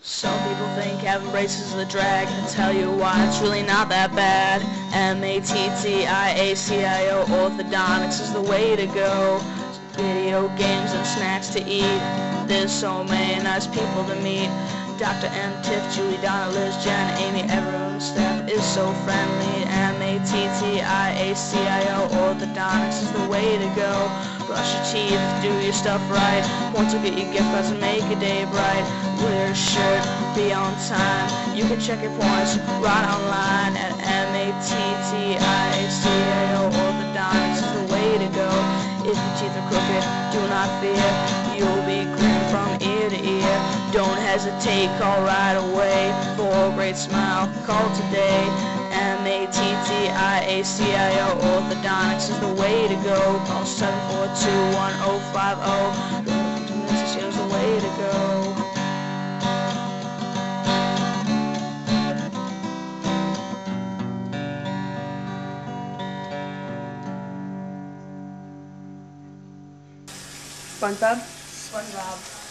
Some people think having braces is a drag. I tell you why, it's really not that bad. M-A-T-T-I-A-C-I-O orthodontics is the way to go. Video games and snacks to eat. There's so many nice people to meet. Dr. M, Tiff, Julie, Donna, Liz, Jen, Amy, everyone's staff is so friendly and M-A-T-T-I-A-C-I-O, orthodontics is the way to go. Brush your teeth, do your stuff right. Once you get your gift cards and make your day bright. Wear a shirt, be on time. You can check your points right online at M-A-T-T-I-A-C-I-O, orthodontics is the way to go. If your teeth are crooked, do not fear. You'll be green from ear to ear. Don't hesitate, call right away. For a great smile, call today. M-A-T-T-I-A-C-I-O, orthodontics is the way to go. Call 742-1050. This is the way to go. SpongeBob? SpongeBob.